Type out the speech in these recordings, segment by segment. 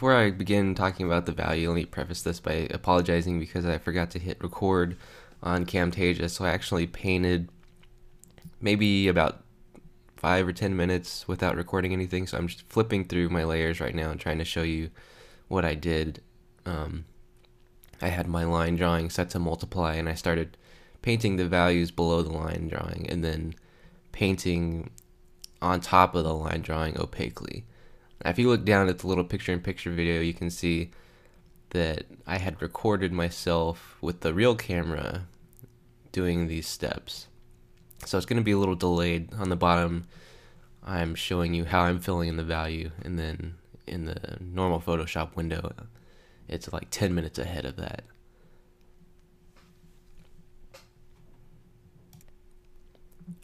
before I begin talking about the value, let me preface this by apologizing because I forgot to hit record on Camtasia. So I actually painted maybe about five or ten minutes without recording anything. So I'm just flipping through my layers right now and trying to show you what I did. Um, I had my line drawing set to multiply and I started painting the values below the line drawing and then painting on top of the line drawing opaquely. If you look down at the little picture in picture video, you can see that I had recorded myself with the real camera doing these steps. So it's going to be a little delayed on the bottom. I'm showing you how I'm filling in the value, and then in the normal Photoshop window, it's like 10 minutes ahead of that.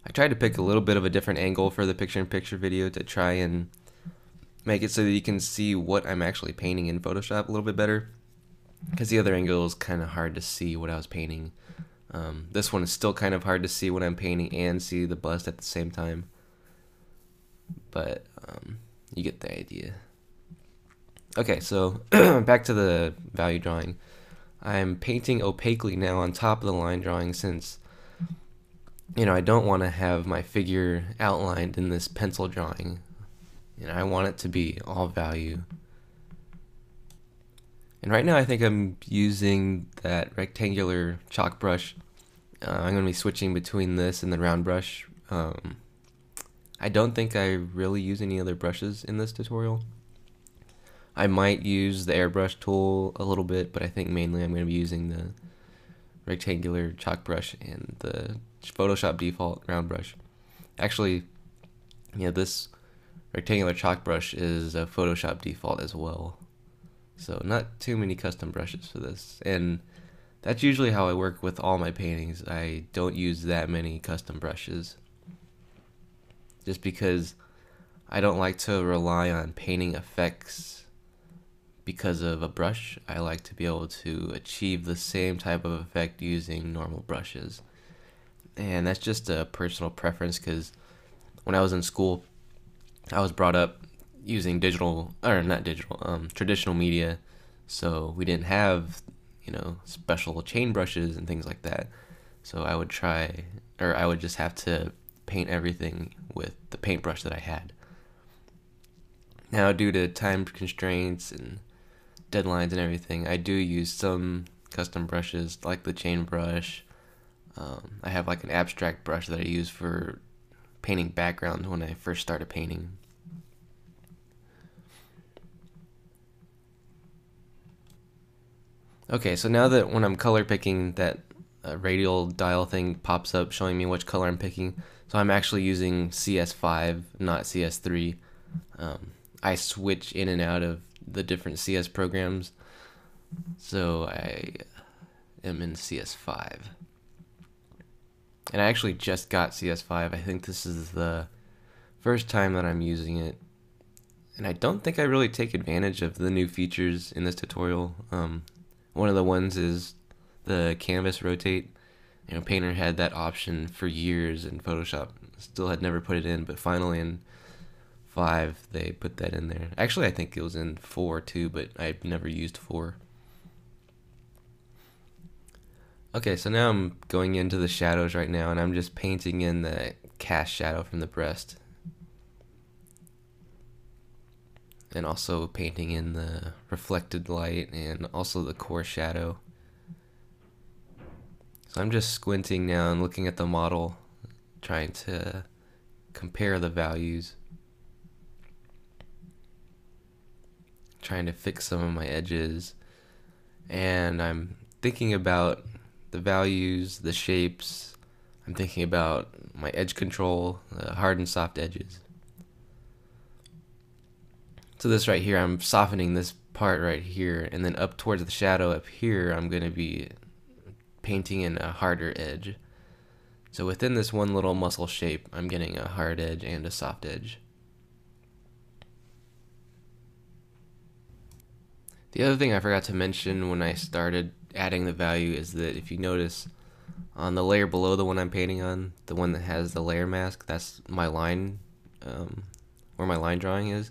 I tried to pick a little bit of a different angle for the picture-in-picture video to try and make it so that you can see what I'm actually painting in Photoshop a little bit better. Because the other angle is kind of hard to see what I was painting. Um, this one is still kind of hard to see what I'm painting and see the bust at the same time. But um, you get the idea. Okay, so back to the value drawing. I'm painting opaquely now on top of the line drawing since you know, I don't want to have my figure outlined in this pencil drawing. Know, I want it to be all value. And right now I think I'm using that rectangular chalk brush. Uh, I'm going to be switching between this and the round brush. Um, I don't think I really use any other brushes in this tutorial. I might use the airbrush tool a little bit, but I think mainly I'm going to be using the rectangular chalk brush and the Photoshop default round brush. Actually, yeah, this rectangular chalk brush is a Photoshop default as well. So not too many custom brushes for this. And that's usually how I work with all my paintings. I don't use that many custom brushes. Just because I don't like to rely on painting effects because of a brush. I like to be able to achieve the same type of effect using normal brushes. And that's just a personal preference because when I was in school, I was brought up using digital or not digital, um, traditional media. So we didn't have, you know, special chain brushes and things like that. So I would try, or I would just have to paint everything with the paintbrush that I had. Now, due to time constraints and deadlines and everything, I do use some custom brushes like the chain brush. Um, I have like an abstract brush that I use for painting backgrounds when I first started painting. Okay, so now that when I'm color picking, that uh, radial dial thing pops up showing me which color I'm picking. So I'm actually using CS5, not CS3. Um, I switch in and out of the different CS programs. So I am in CS5. And I actually just got CS5. I think this is the first time that I'm using it. And I don't think I really take advantage of the new features in this tutorial. Um, one of the ones is the canvas rotate. You know, Painter had that option for years and Photoshop still had never put it in, but finally in 5 they put that in there. Actually, I think it was in 4 too, but I've never used 4. Okay, so now I'm going into the shadows right now, and I'm just painting in the cast shadow from the breast. And also painting in the reflected light and also the core shadow. So I'm just squinting now and looking at the model, trying to compare the values. Trying to fix some of my edges. And I'm thinking about the values, the shapes. I'm thinking about my edge control, the hard and soft edges. So this right here, I'm softening this part right here, and then up towards the shadow up here, I'm going to be painting in a harder edge. So within this one little muscle shape, I'm getting a hard edge and a soft edge. The other thing I forgot to mention when I started adding the value is that if you notice on the layer below the one I'm painting on, the one that has the layer mask, that's my line, um, where my line drawing is.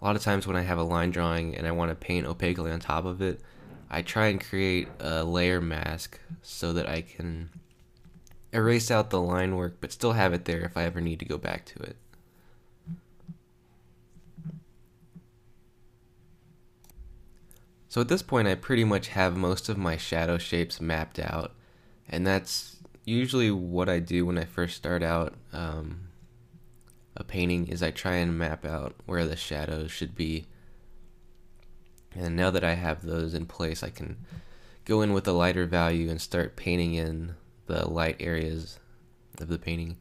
a lot of times when I have a line drawing and I want to paint opaquely on top of it, I try and create a layer mask so that I can erase out the line work but still have it there if I ever need to go back to it. So at this point I pretty much have most of my shadow shapes mapped out and that's usually what I do when I first start out um, a painting is I try and map out where the shadows should be and now that I have those in place I can go in with a lighter value and start painting in the light areas of the painting.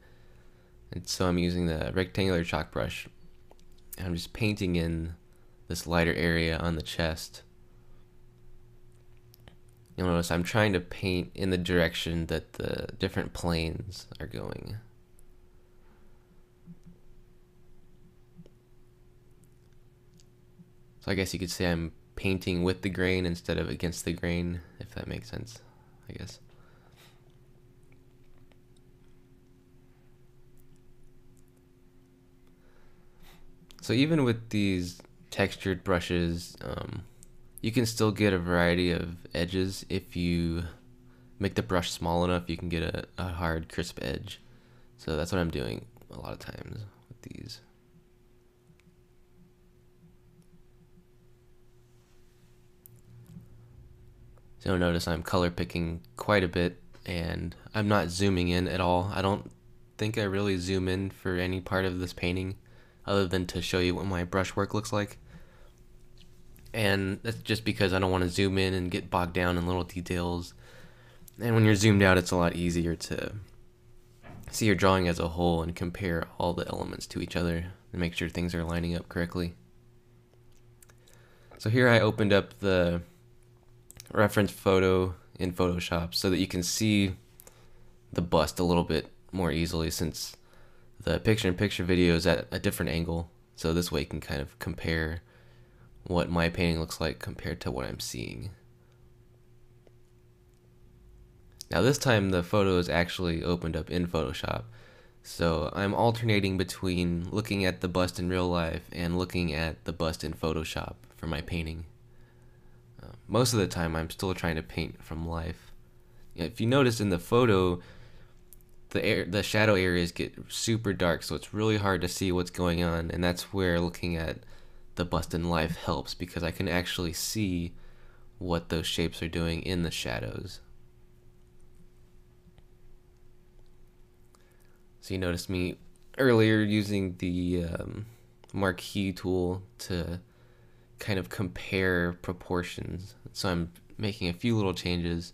And so I'm using the rectangular chalk brush I'm just painting in this lighter area on the chest. You'll notice I'm trying to paint in the direction that the different planes are going. So I guess you could say I'm painting with the grain instead of against the grain, if that makes sense, I guess. So even with these textured brushes, um, you can still get a variety of edges if you make the brush small enough you can get a, a hard crisp edge. So that's what I'm doing a lot of times with these. So notice I'm color picking quite a bit and I'm not zooming in at all. I don't think I really zoom in for any part of this painting other than to show you what my brushwork looks like. And that's just because I don't want to zoom in and get bogged down in little details. And when you're zoomed out, it's a lot easier to see your drawing as a whole and compare all the elements to each other and make sure things are lining up correctly. So here I opened up the reference photo in Photoshop so that you can see the bust a little bit more easily since the picture in picture video is at a different angle. So this way you can kind of compare what my painting looks like compared to what I'm seeing. Now this time the photo is actually opened up in Photoshop. So I'm alternating between looking at the bust in real life and looking at the bust in Photoshop for my painting. Uh, most of the time I'm still trying to paint from life. If you notice in the photo, the air, the shadow areas get super dark, so it's really hard to see what's going on, and that's where looking at the bust in life helps because I can actually see what those shapes are doing in the shadows. So you noticed me earlier using the um, marquee tool to kind of compare proportions. So I'm making a few little changes.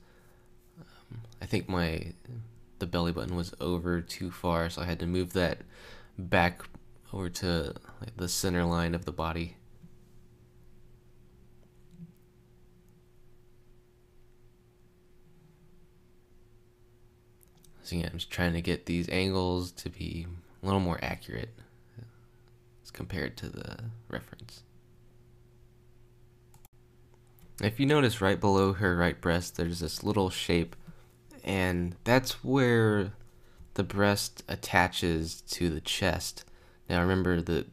Um, I think my the belly button was over too far, so I had to move that back over to like, the center line of the body. So yeah, I'm just trying to get these angles to be a little more accurate as compared to the reference. If you notice right below her right breast, there's this little shape and that's where the breast attaches to the chest. Now remember that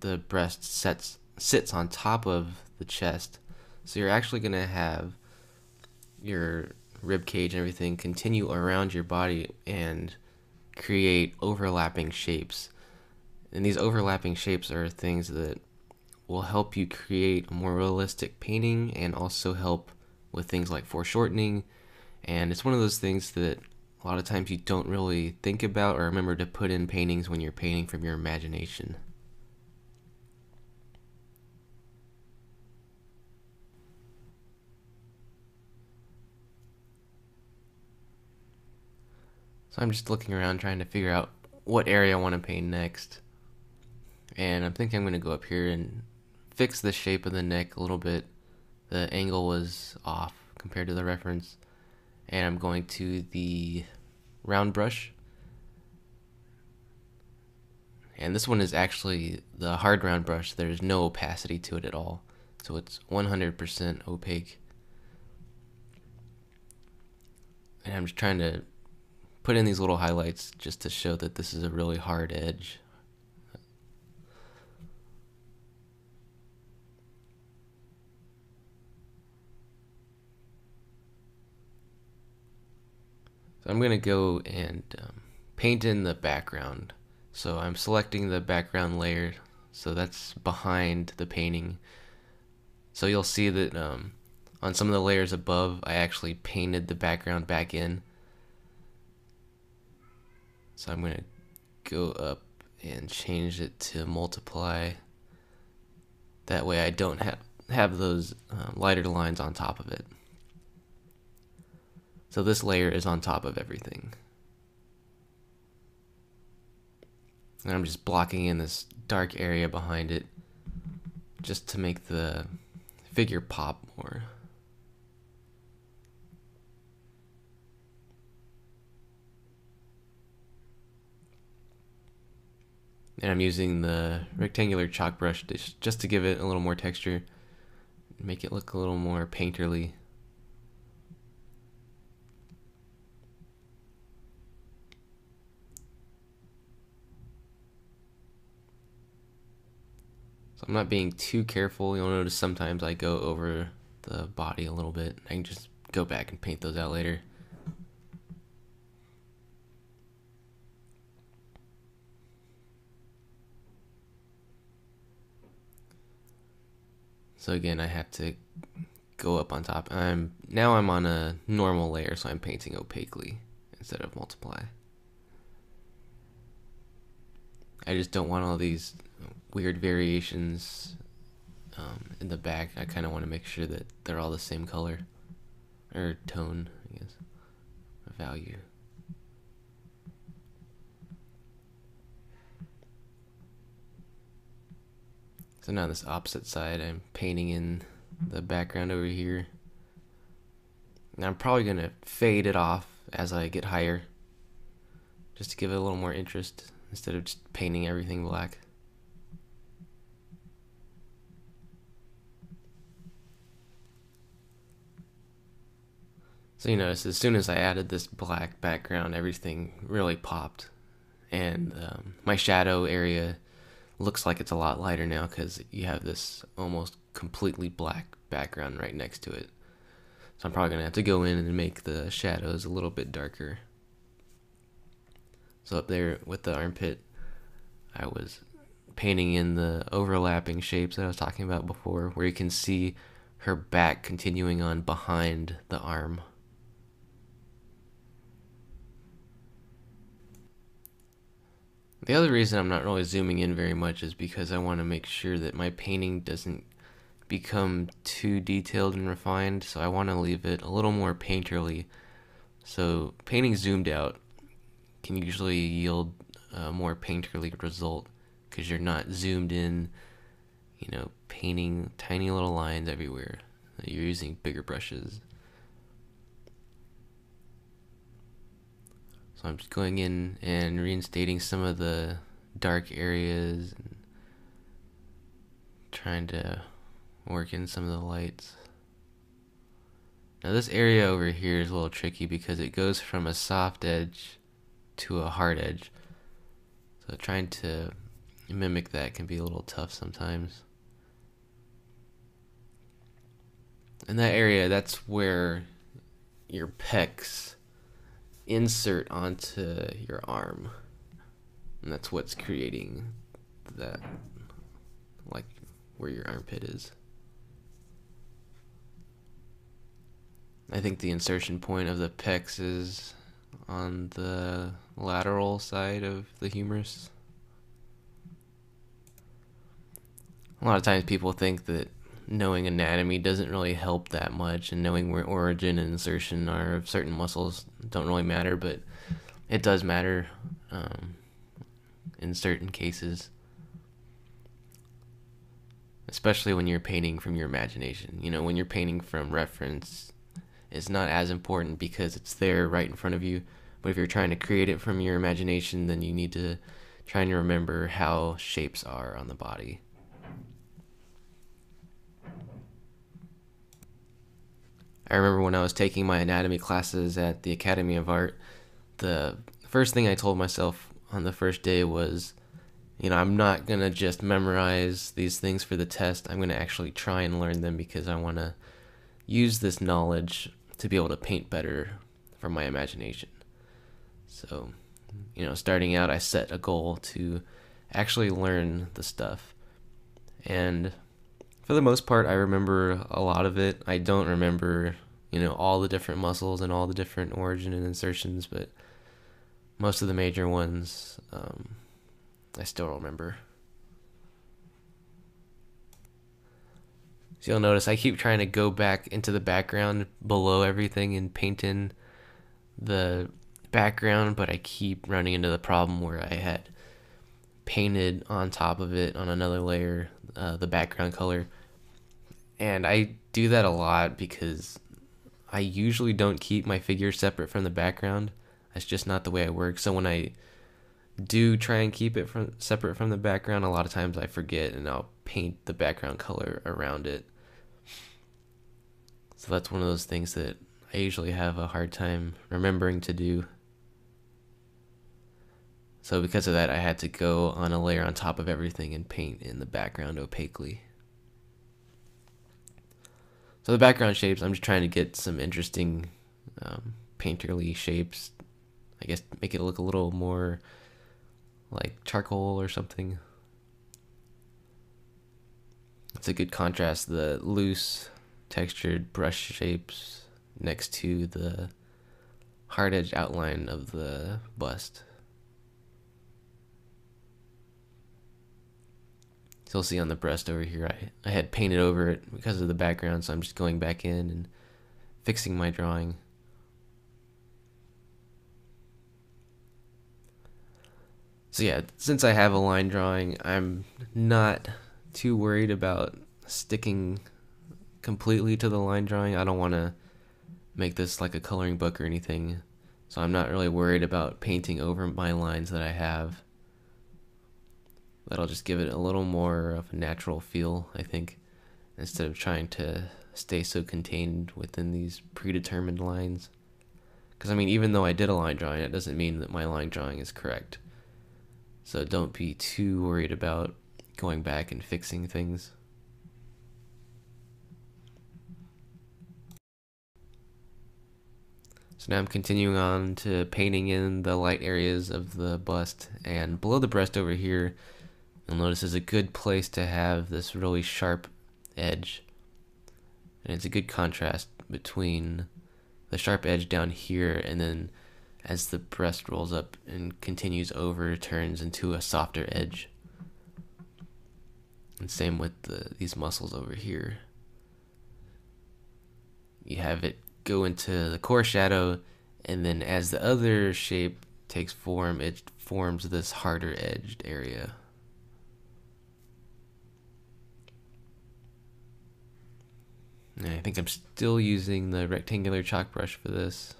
the breast sets sits on top of the chest, so you're actually gonna have your rib cage and everything continue around your body and create overlapping shapes. And these overlapping shapes are things that will help you create a more realistic painting and also help with things like foreshortening and it's one of those things that a lot of times you don't really think about or remember to put in paintings when you're painting from your imagination. So I'm just looking around trying to figure out what area I want to paint next. And I'm thinking I'm going to go up here and fix the shape of the neck a little bit. The angle was off compared to the reference and I'm going to the round brush. And this one is actually the hard round brush. There's no opacity to it at all. So it's 100% opaque. And I'm just trying to put in these little highlights just to show that this is a really hard edge I'm going to go and um, paint in the background. So I'm selecting the background layer. So that's behind the painting. So you'll see that um, on some of the layers above, I actually painted the background back in. So I'm going to go up and change it to multiply. That way I don't have have those uh, lighter lines on top of it. So this layer is on top of everything. And I'm just blocking in this dark area behind it just to make the figure pop more. And I'm using the rectangular chalk brush just to give it a little more texture, make it look a little more painterly. So I'm not being too careful. You'll notice sometimes I go over the body a little bit. I can just go back and paint those out later. So again, I have to go up on top. I'm now I'm on a normal layer, so I'm painting opaquely instead of multiply. I just don't want all these weird variations um, in the back. I kind of want to make sure that they're all the same color or tone, I guess, value. So now this opposite side, I'm painting in the background over here. And I'm probably going to fade it off as I get higher, just to give it a little more interest instead of just painting everything black. So you notice as soon as I added this black background, everything really popped. And um, my shadow area looks like it's a lot lighter now because you have this almost completely black background right next to it. So I'm probably going to have to go in and make the shadows a little bit darker. So up there with the armpit, I was painting in the overlapping shapes that I was talking about before, where you can see her back continuing on behind the arm. The other reason I'm not really zooming in very much is because I want to make sure that my painting doesn't become too detailed and refined, so I want to leave it a little more painterly. So painting zoomed out can usually yield a more painterly result because you're not zoomed in, you know, painting tiny little lines everywhere. You're using bigger brushes. So I'm just going in and reinstating some of the dark areas and trying to work in some of the lights. Now this area over here is a little tricky because it goes from a soft edge to a hard edge. So trying to mimic that can be a little tough sometimes. In that area, that's where your pecs insert onto your arm. And that's what's creating that, like where your armpit is. I think the insertion point of the pecs is on the lateral side of the humerus. A lot of times people think that knowing anatomy doesn't really help that much, and knowing where origin and insertion are of certain muscles don't really matter, but it does matter um, in certain cases. Especially when you're painting from your imagination. You know, when you're painting from reference, it's not as important because it's there right in front of you. But if you're trying to create it from your imagination, then you need to try and remember how shapes are on the body. I remember when I was taking my anatomy classes at the Academy of Art, the first thing I told myself on the first day was, you know, I'm not going to just memorize these things for the test. I'm going to actually try and learn them because I want to use this knowledge to be able to paint better from my imagination. So, you know, starting out, I set a goal to actually learn the stuff. And for the most part, I remember a lot of it. I don't remember, you know, all the different muscles and all the different origin and insertions, but most of the major ones um, I still remember. So you'll notice I keep trying to go back into the background below everything and paint in the background, but I keep running into the problem where I had painted on top of it on another layer uh, the background color. And I do that a lot because I usually don't keep my figure separate from the background. That's just not the way I work. So when I do try and keep it from separate from the background, a lot of times I forget and I'll paint the background color around it. So that's one of those things that I usually have a hard time remembering to do. So because of that, I had to go on a layer on top of everything and paint in the background opaquely. So the background shapes, I'm just trying to get some interesting um, painterly shapes. I guess make it look a little more like charcoal or something. It's a good contrast, the loose textured brush shapes next to the hard edge outline of the bust. You'll see on the breast over here, I, I had painted over it because of the background, so I'm just going back in and fixing my drawing. So yeah, since I have a line drawing, I'm not too worried about sticking completely to the line drawing. I don't want to make this like a coloring book or anything. So I'm not really worried about painting over my lines that I have. That'll just give it a little more of a natural feel, I think, instead of trying to stay so contained within these predetermined lines. Because, I mean, even though I did a line drawing, it doesn't mean that my line drawing is correct. So don't be too worried about going back and fixing things. So now I'm continuing on to painting in the light areas of the bust and below the breast over here you'll notice is a good place to have this really sharp edge. And it's a good contrast between the sharp edge down here and then as the breast rolls up and continues over turns into a softer edge. And same with the, these muscles over here. You have it go into the core shadow, and then as the other shape takes form, it forms this harder edged area. I think I'm still using the rectangular chalk brush for this.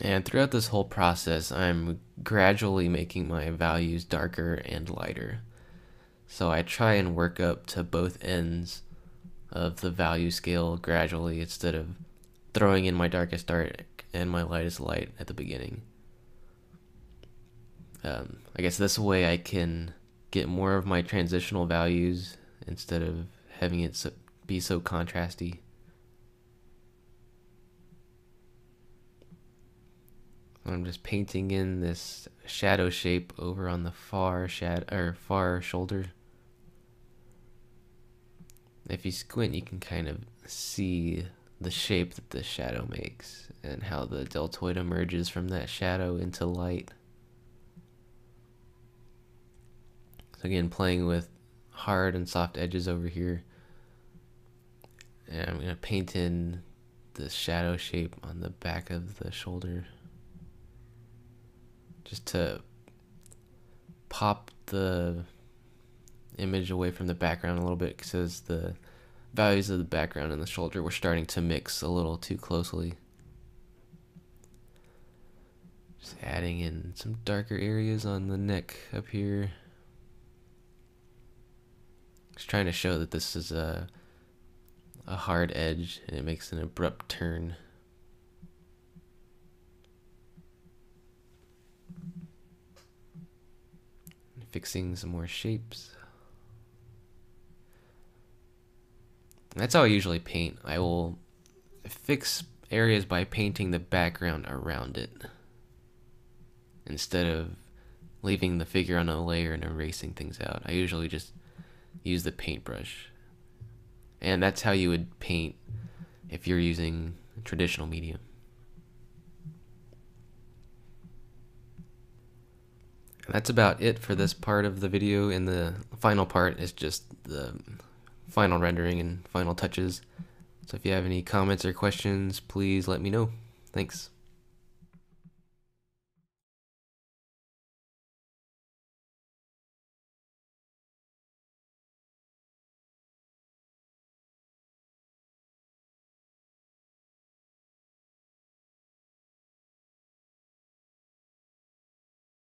And throughout this whole process, I'm gradually making my values darker and lighter. So I try and work up to both ends of the value scale gradually instead of throwing in my darkest dark and my lightest light at the beginning. Um, I guess this way I can get more of my transitional values instead of having it be so contrasty. I'm just painting in this shadow shape over on the far shadow or far shoulder. If you squint, you can kind of see the shape that the shadow makes and how the deltoid emerges from that shadow into light. So again, playing with hard and soft edges over here. And I'm going to paint in the shadow shape on the back of the shoulder just to pop the image away from the background a little bit because the values of the background and the shoulder were starting to mix a little too closely. Just adding in some darker areas on the neck up here. Just trying to show that this is a a hard edge and it makes an abrupt turn. fixing some more shapes. That's how I usually paint. I will fix areas by painting the background around it instead of leaving the figure on a layer and erasing things out. I usually just use the paintbrush. And that's how you would paint if you're using traditional medium. And that's about it for this part of the video, and the final part is just the final rendering and final touches. So if you have any comments or questions, please let me know. Thanks.